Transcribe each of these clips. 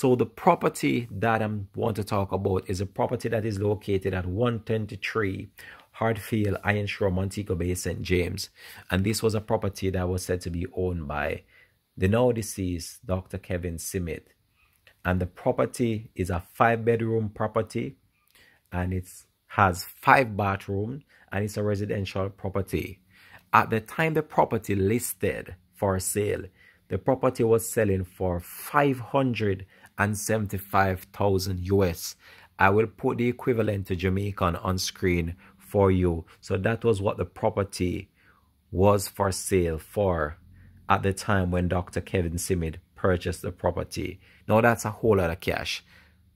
So the property that I want to talk about is a property that is located at 123 Hartfield, Ironshore, Montego Bay, St. James. And this was a property that was said to be owned by the now deceased Dr. Kevin Smith. And the property is a five bedroom property and it has five bathrooms and it's a residential property. At the time the property listed for sale, the property was selling for 575,000 US. I will put the equivalent to Jamaican on screen for you. So that was what the property was for sale for at the time when Dr. Kevin Smith purchased the property. Now that's a whole lot of cash.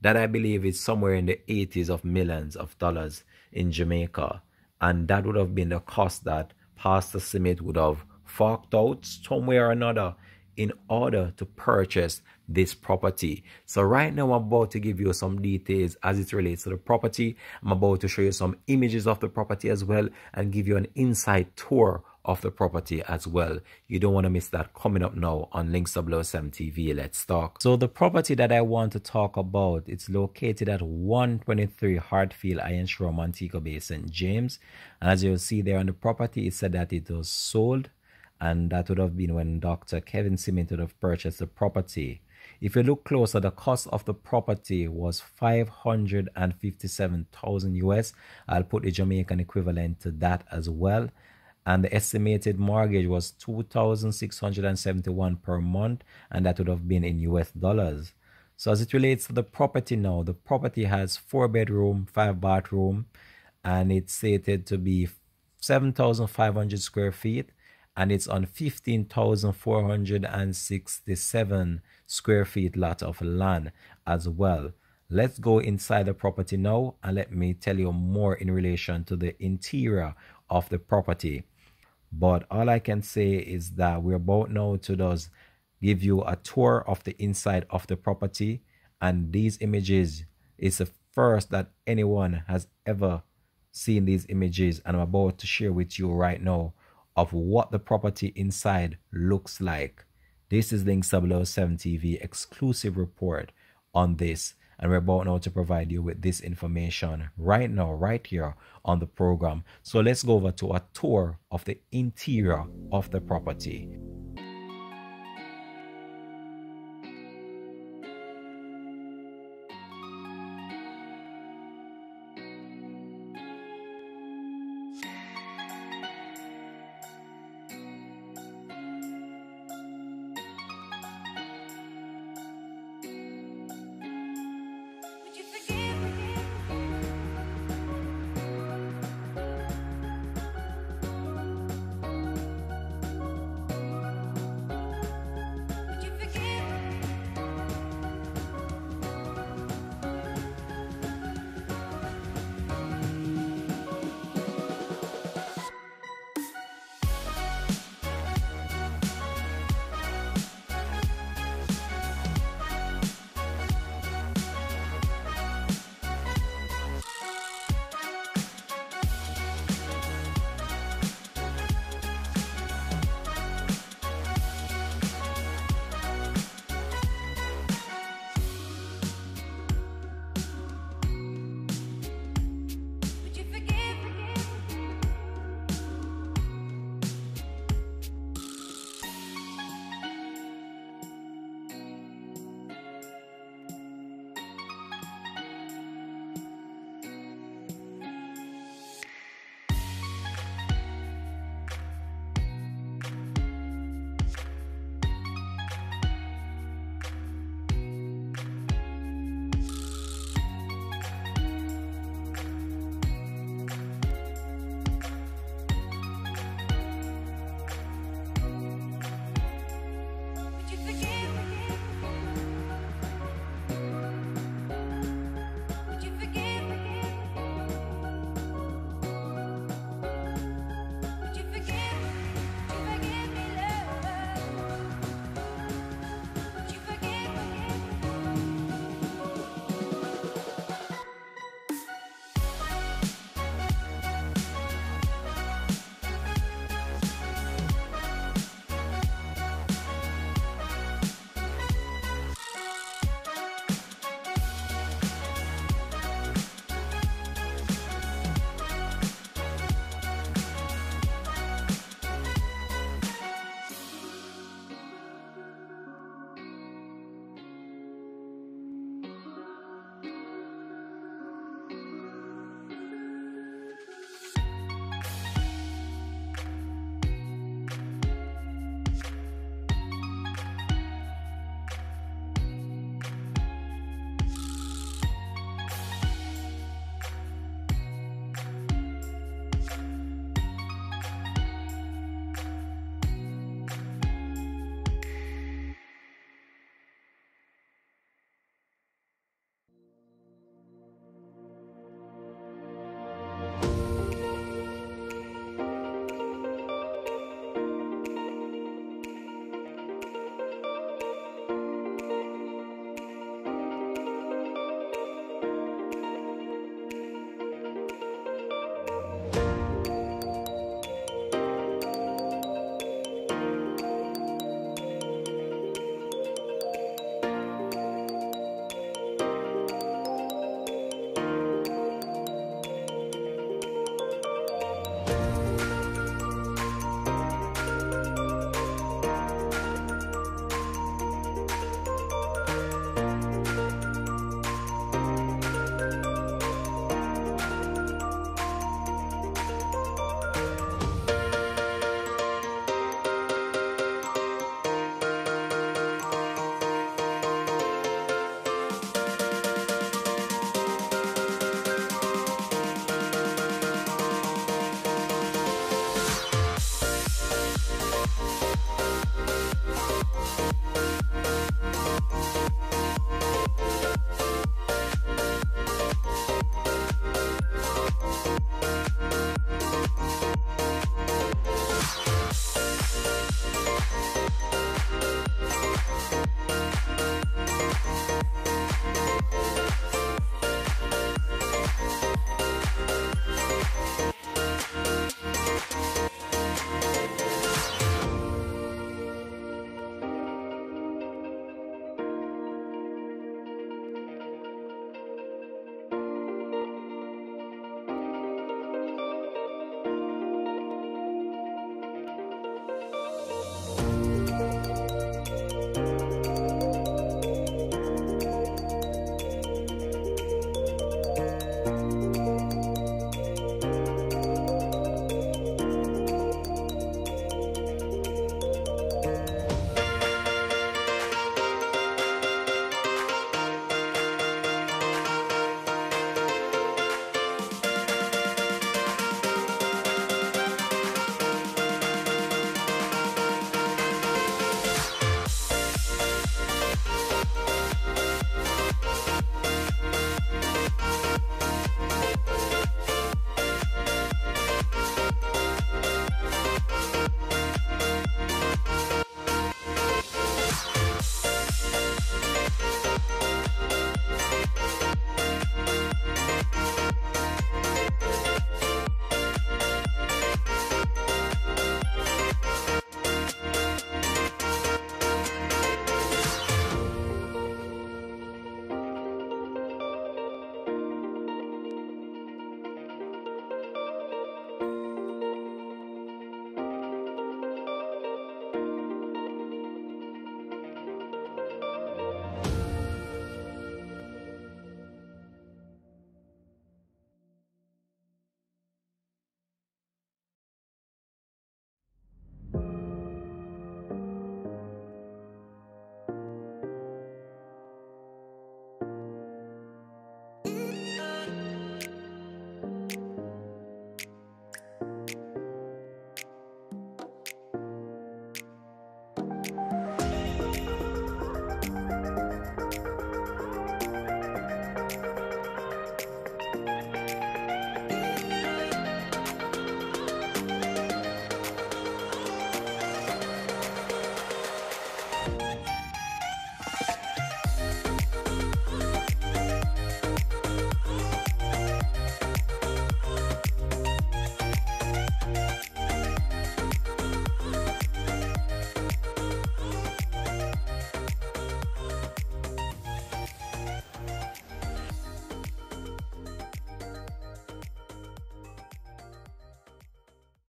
That I believe is somewhere in the 80s of millions of dollars in Jamaica. And that would have been the cost that Pastor Smith would have forked out somewhere or another in order to purchase this property. So right now I'm about to give you some details as it relates to the property. I'm about to show you some images of the property as well and give you an inside tour of the property as well. You don't want to miss that coming up now on Links 007 TV. Let's talk. So the property that I want to talk about, it's located at 123 Hartfield Ironshore, Montego Bay, St. James. And as you'll see there on the property, it said that it was sold and that would have been when Dr. Kevin Smith would have purchased the property. If you look closer, the cost of the property was 557,000 US. I'll put the Jamaican equivalent to that as well. And the estimated mortgage was 2,671 per month, and that would have been in US dollars. So as it relates to the property now, the property has four bedroom, five bathroom, and it's stated to be 7,500 square feet and it's on 15,467 square feet lot of land as well. Let's go inside the property now and let me tell you more in relation to the interior of the property. But all I can say is that we're about now to just give you a tour of the inside of the property and these images is the first that anyone has ever seen these images and I'm about to share with you right now of what the property inside looks like. This is Link Links 007 TV exclusive report on this and we're about now to provide you with this information right now right here on the program so let's go over to a tour of the interior of the property